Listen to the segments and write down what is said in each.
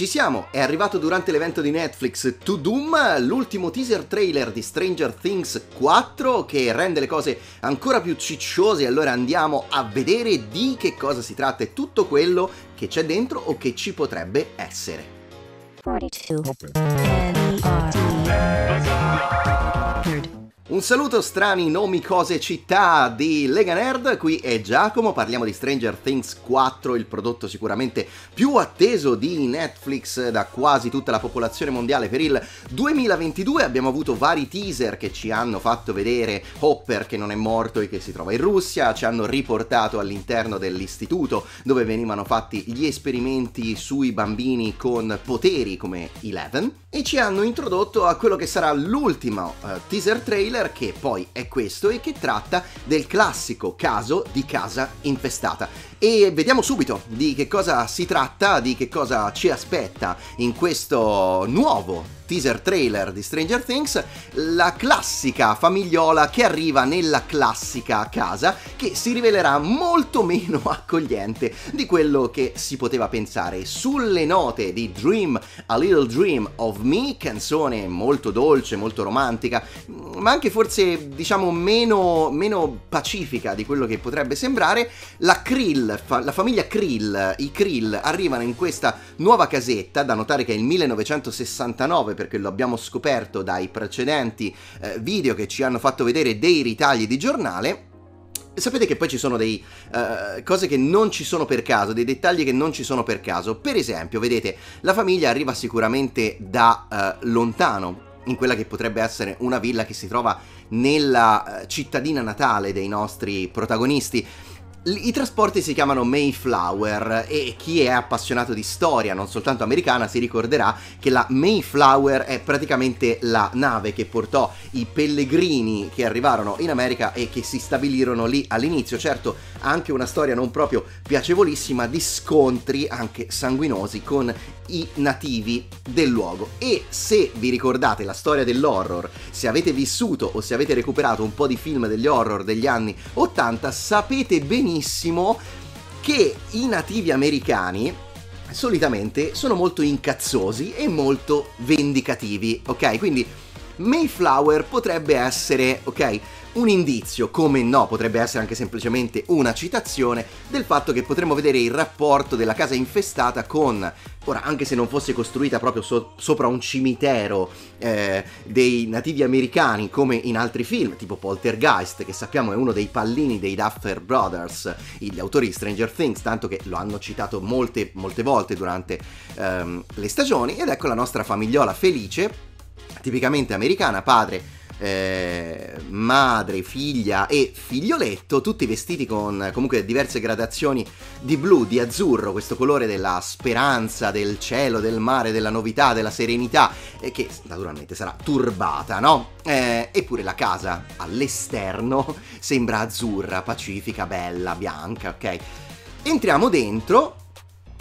Ci siamo, è arrivato durante l'evento di Netflix To Doom, l'ultimo teaser trailer di Stranger Things 4 che rende le cose ancora più cicciose, allora andiamo a vedere di che cosa si tratta e tutto quello che c'è dentro o che ci potrebbe essere. 42. Un saluto strani nomi, cose, città di Lega Nerd, qui è Giacomo, parliamo di Stranger Things 4, il prodotto sicuramente più atteso di Netflix da quasi tutta la popolazione mondiale per il 2022, abbiamo avuto vari teaser che ci hanno fatto vedere Hopper che non è morto e che si trova in Russia, ci hanno riportato all'interno dell'istituto dove venivano fatti gli esperimenti sui bambini con poteri come Eleven. E ci hanno introdotto a quello che sarà l'ultimo uh, teaser trailer che poi è questo e che tratta del classico caso di casa infestata. E vediamo subito di che cosa si tratta, di che cosa ci aspetta in questo nuovo teaser trailer di Stranger Things, la classica famigliola che arriva nella classica casa che si rivelerà molto meno accogliente di quello che si poteva pensare. Sulle note di Dream, A Little Dream of Me, canzone molto dolce, molto romantica, ma anche forse diciamo meno, meno pacifica di quello che potrebbe sembrare, la Krill, fa- la famiglia Krill, i Krill arrivano in questa nuova casetta, da notare che è il 1969 perché lo abbiamo scoperto dai precedenti eh, video che ci hanno fatto vedere dei ritagli di giornale. Sapete che poi ci sono dei uh, cose che non ci sono per caso, dei dettagli che non ci sono per caso. Per esempio, vedete, la famiglia arriva sicuramente da uh, lontano, in quella che potrebbe essere una villa che si trova nella cittadina natale dei nostri protagonisti. I trasporti si chiamano Mayflower e chi è appassionato di storia, non soltanto americana, si ricorderà che la Mayflower è praticamente la nave che portò i pellegrini che arrivarono in America e che si stabilirono lì all'inizio. Certo, anche una storia non proprio piacevolissima di scontri anche sanguinosi con i nativi del luogo. E se vi ricordate la storia dell'horror, se avete vissuto o se avete recuperato un po' di film degli horror degli anni 80, sapete benissimo che i nativi americani solitamente sono molto incazzosi e molto vendicativi, ok? Quindi Mayflower potrebbe essere, ok? Un indizio, come no, potrebbe essere anche semplicemente una citazione del fatto che potremmo vedere il rapporto della casa infestata con, ora anche se non fosse costruita proprio so- sopra un cimitero eh, dei nativi americani come in altri film, tipo Poltergeist, che sappiamo è uno dei pallini dei Duffer Brothers, gli autori di Stranger Things, tanto che lo hanno citato molte, molte volte durante ehm, le stagioni, ed ecco la nostra famigliola felice, tipicamente americana, padre eh, madre, figlia e figlioletto, tutti vestiti con comunque diverse gradazioni di blu, di azzurro, questo colore della speranza, del cielo, del mare, della novità, della serenità, eh, che naturalmente sarà turbata, no? Eh, eppure la casa all'esterno sembra azzurra, pacifica, bella, bianca, ok? Entriamo dentro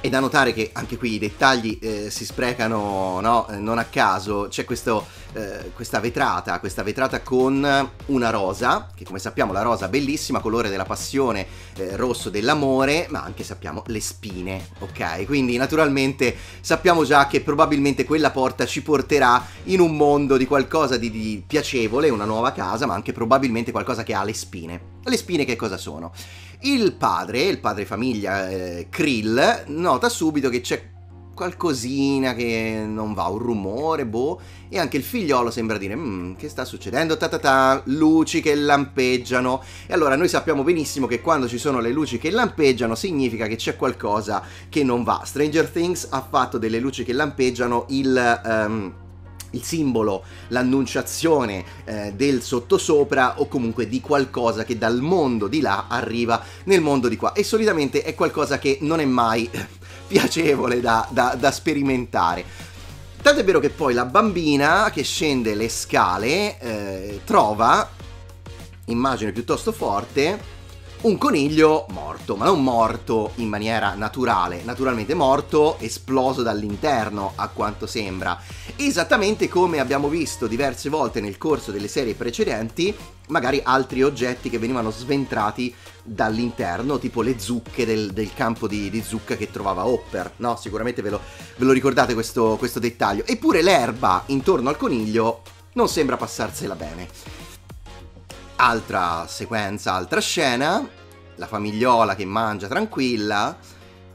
è da notare che anche qui i dettagli eh, si sprecano no? Eh, non a caso, c'è questo, eh, questa vetrata, questa vetrata con una rosa, che come sappiamo la rosa bellissima, colore della passione, eh, rosso dell'amore, ma anche sappiamo le spine, ok? Quindi naturalmente sappiamo già che probabilmente quella porta ci porterà in un mondo di qualcosa di, di piacevole, una nuova casa, ma anche probabilmente qualcosa che ha le spine. Le spine che cosa sono? Il padre, il padre famiglia eh, Krill, nota subito che c'è qualcosina che non va, un rumore, boh, e anche il figliolo sembra dire, mmm, che sta succedendo? Ta, ta, ta luci che lampeggiano. E allora noi sappiamo benissimo che quando ci sono le luci che lampeggiano significa che c'è qualcosa che non va. Stranger Things ha fatto delle luci che lampeggiano il... Um, il simbolo, l'annunciazione eh, del sottosopra o comunque di qualcosa che dal mondo di là arriva nel mondo di qua e solitamente è qualcosa che non è mai eh, piacevole da, da, da sperimentare. Tanto è vero che poi la bambina che scende le scale eh, trova, immagine piuttosto forte, un coniglio morto, ma non morto in maniera naturale, naturalmente morto, esploso dall'interno, a quanto sembra. Esattamente come abbiamo visto diverse volte nel corso delle serie precedenti, magari altri oggetti che venivano sventrati dall'interno, tipo le zucche del, del campo di, di, zucca che trovava Hopper, no? Sicuramente ve lo, ve lo ricordate questo, questo dettaglio. Eppure l'erba intorno al coniglio non sembra passarsela bene. Altra sequenza, altra scena, la famigliola che mangia tranquilla,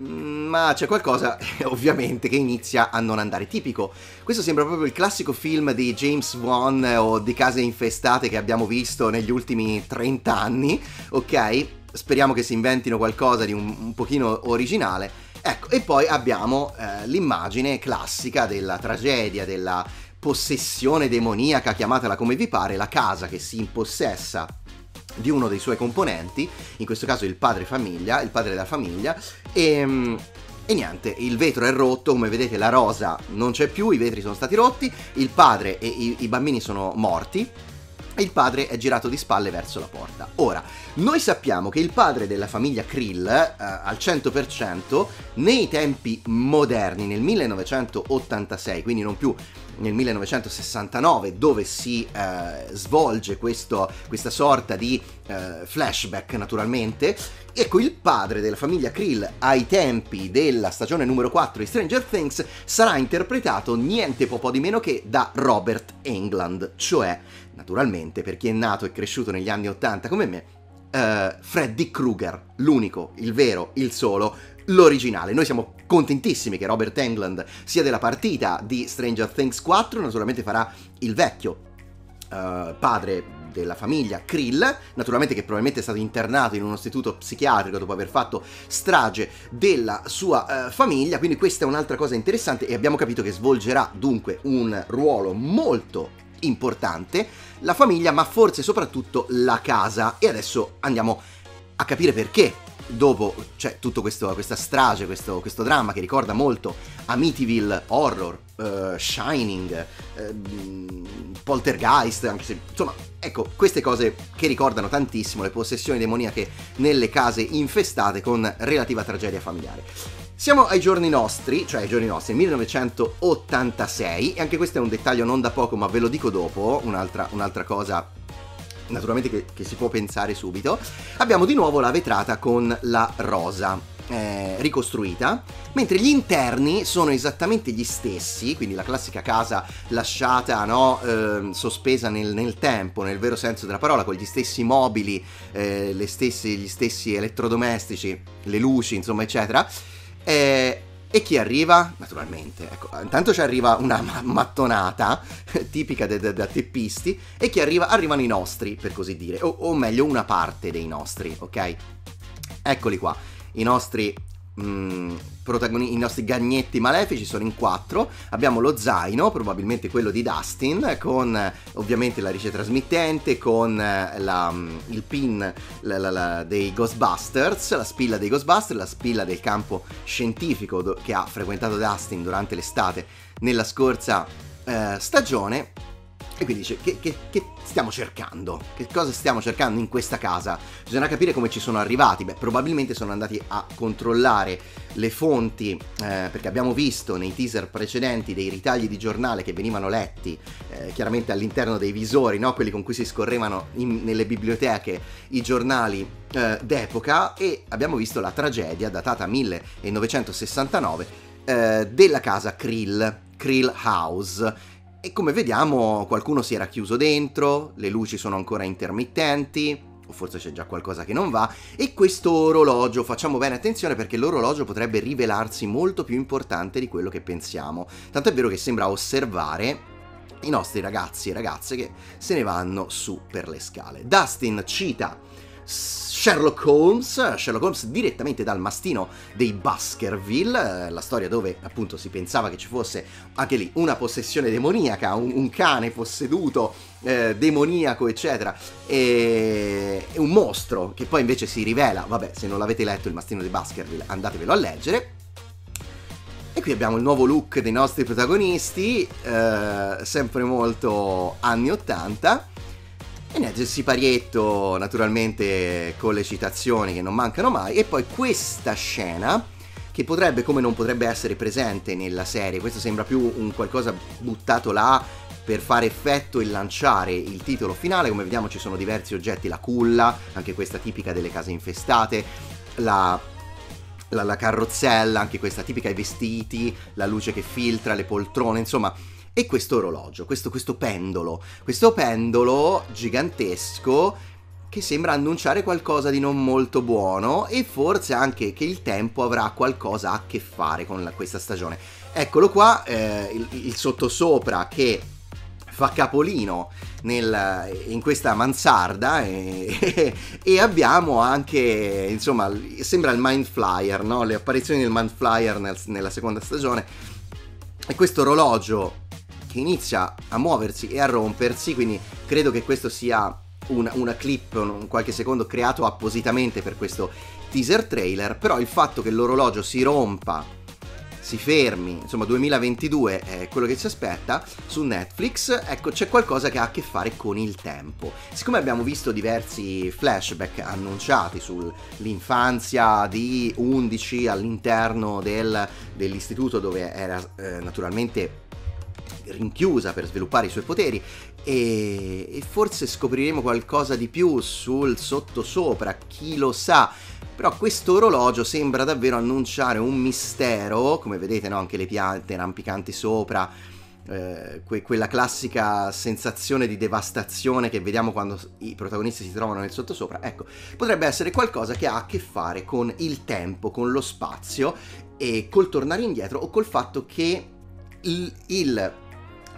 mm, ma c'è qualcosa ovviamente che inizia a non andare tipico. Questo sembra proprio il classico film di James Wan o di case infestate che abbiamo visto negli ultimi 30 anni, ok? Speriamo che si inventino qualcosa di un, un pochino originale. Ecco, e poi abbiamo eh, l'immagine classica della tragedia, della possessione demoniaca, chiamatela come vi pare, la casa che si impossessa di uno dei suoi componenti, in questo caso il padre famiglia, il padre della famiglia, e, ehm, e niente, il vetro è rotto, come vedete la rosa non c'è più, i vetri sono stati rotti, il padre e i, i bambini sono morti, e il padre è girato di spalle verso la porta. Ora, noi sappiamo che il padre della famiglia Krill, eh, al 100%, nei tempi moderni, nel 1986, quindi non più nel 1969 dove si eh, svolge questo, questa sorta di eh, flashback naturalmente. Ecco il padre della famiglia Krill ai tempi della stagione numero 4 di Stranger Things sarà interpretato niente po' di meno che da Robert England cioè naturalmente per chi è nato e cresciuto negli anni 80 come me Uh, Freddy Krueger, l'unico, il vero, il solo, l'originale. Noi siamo contentissimi che Robert Englund sia della partita di Stranger Things 4, naturalmente farà il vecchio uh, padre della famiglia Krill, naturalmente che probabilmente è stato internato in un istituto psichiatrico dopo aver fatto strage della sua uh, famiglia, quindi questa è un'altra cosa interessante e abbiamo capito che svolgerà dunque un ruolo molto importante la famiglia, ma forse soprattutto la casa e adesso andiamo a capire perché dopo c'è cioè, tutta questa strage, questo, questo, dramma che ricorda molto Amityville Horror, uh, Shining, uh, Poltergeist, anche se insomma, ecco, queste cose che ricordano tantissimo le possessioni demoniache nelle case infestate con relativa tragedia familiare. Siamo ai giorni nostri, cioè ai giorni nostri, 1986, e anche questo è un dettaglio non da poco, ma ve lo dico dopo, un'altra, un'altra cosa naturalmente che, che, si può pensare subito, abbiamo di nuovo la vetrata con la rosa. Eh, ricostruita, mentre gli interni sono esattamente gli stessi, quindi la classica casa lasciata, no, eh, sospesa nel, nel, tempo, nel vero senso della parola, con gli stessi mobili, eh, stessi, gli stessi elettrodomestici, le luci, insomma, eccetera. Eh, e chi arriva? Naturalmente, ecco, intanto ci arriva una mattonata tipica da teppisti e chi arriva? Arrivano i nostri, per così dire, o, o meglio una parte dei nostri, ok? Eccoli qua, i nostri Mm, protagoni- i nostri gagnetti malefici sono in quattro. Abbiamo lo zaino, probabilmente quello di Dustin, con ovviamente la rice trasmittente, con eh, la, mm, il pin la, la, dei Ghostbusters, la spilla dei Ghostbusters, la spilla del campo scientifico do- che ha frequentato Dustin durante l'estate nella scorsa eh, stagione e quindi dice, che, che, che, stiamo cercando? Che cosa stiamo cercando in questa casa? Bisogna capire come ci sono arrivati. Beh, probabilmente sono andati a controllare le fonti, eh, perché abbiamo visto nei teaser precedenti dei ritagli di giornale che venivano letti eh, chiaramente all'interno dei visori, no? quelli con cui si scorrevano in, nelle biblioteche i giornali eh, d'epoca, e abbiamo visto la tragedia datata 1969 eh, della casa Krill, Krill House e come vediamo qualcuno si era chiuso dentro, le luci sono ancora intermittenti, o forse c'è già qualcosa che non va, e questo orologio, facciamo bene attenzione perché l'orologio potrebbe rivelarsi molto più importante di quello che pensiamo. Tanto è vero che sembra osservare i nostri ragazzi e ragazze che se ne vanno su per le scale. Dustin cita Sherlock Holmes, Sherlock Holmes direttamente dal mastino dei Baskerville, eh, la storia dove appunto si pensava che ci fosse anche lì una possessione demoniaca, un, un cane posseduto, eh, demoniaco, eccetera, e, e un mostro che poi invece si rivela, vabbè, se non l'avete letto il mastino dei Baskerville andatevelo a leggere. E qui abbiamo il nuovo look dei nostri protagonisti, eh, sempre molto anni 80 E niente, il siparietto naturalmente con le citazioni che non mancano mai e poi questa scena che potrebbe come non potrebbe essere presente nella serie, questo sembra più un qualcosa buttato là per fare effetto e lanciare il titolo finale, come vediamo ci sono diversi oggetti, la culla, anche questa tipica delle case infestate, la la, la, carrozzella, anche questa tipica i vestiti, la luce che filtra, le poltrone, insomma. E questo orologio, questo, questo pendolo, questo pendolo gigantesco che sembra annunciare qualcosa di non molto buono e forse anche che il tempo avrà qualcosa a che fare con la, questa stagione. Eccolo qua, eh, il, il sottosopra che fa capolino nel, in questa mansarda e, e, abbiamo anche, insomma, sembra il Mind Flyer, no? le apparizioni del Mind Flyer nel, nella seconda stagione e questo orologio che inizia a muoversi e a rompersi, quindi credo che questo sia una, una clip, un qualche secondo creato appositamente per questo teaser trailer, però il fatto che l'orologio si rompa si fermi, insomma 2022 è quello che ci aspetta su Netflix, ecco c'è qualcosa che ha a che fare con il tempo. Siccome abbiamo visto diversi flashback annunciati sull'infanzia di 11 all'interno del, dell'istituto dove era eh, naturalmente rinchiusa per sviluppare i suoi poteri e, e forse scopriremo qualcosa di più sul sottosopra, chi lo sa però questo orologio sembra davvero annunciare un mistero, come vedete no? anche le piante rampicanti sopra, eh, que- quella classica sensazione di devastazione che vediamo quando i protagonisti si trovano nel sottosopra, ecco, potrebbe essere qualcosa che ha a che fare con il tempo, con lo spazio e col tornare indietro o col fatto che il, il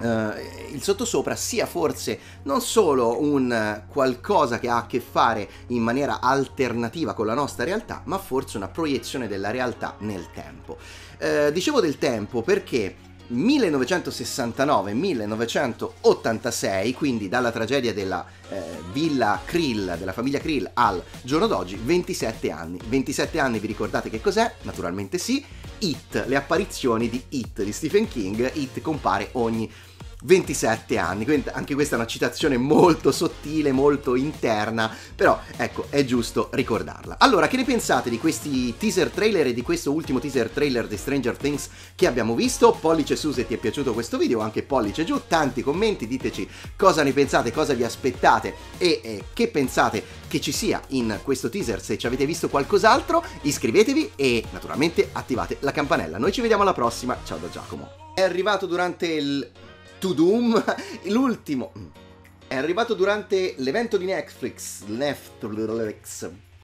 Uh, il sottosopra sia forse non solo un qualcosa che ha a che fare in maniera alternativa con la nostra realtà, ma forse una proiezione della realtà nel tempo. Uh, dicevo del tempo perché 1969-1986, quindi dalla tragedia della eh, villa Krill, della famiglia Krill al giorno d'oggi, 27 anni. 27 anni vi ricordate che cos'è? Naturalmente sì, It, le apparizioni di It di Stephen King, It compare ogni 27 anni, quindi anche questa è una citazione molto sottile, molto interna, però ecco, è giusto ricordarla. Allora, che ne pensate di questi teaser trailer e di questo ultimo teaser trailer di Stranger Things che abbiamo visto? Pollice su se ti è piaciuto questo video, anche pollice giù, tanti commenti, diteci cosa ne pensate, cosa vi aspettate e eh, che pensate che ci sia in questo teaser, se ci avete visto qualcos'altro, iscrivetevi e naturalmente attivate la campanella. Noi ci vediamo alla prossima, ciao da Giacomo. È arrivato durante il To Doom, l'ultimo. È arrivato durante l'evento di Netflix, Netflix